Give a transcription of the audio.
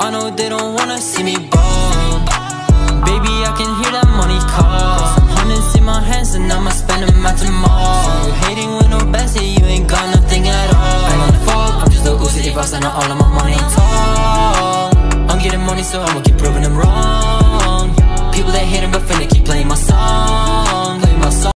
I know they don't wanna see me ball. Baby, I can hear that money call. Hundreds in my hands and I'ma spend them at the You hating with no best you ain't got nothing at all. I don't fall, I'm just a Uzi if I spend all of my money tall. I'm getting money so I'ma keep proving them wrong. People that hating but finna keep playing my song.